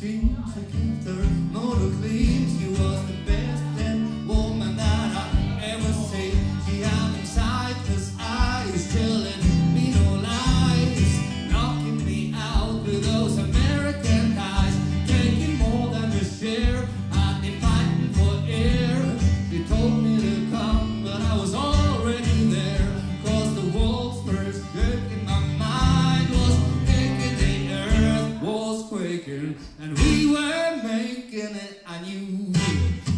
She was the best damn woman that I ever seen. She had inside telling me no lies. Knocking me out with those we were making it, I knew.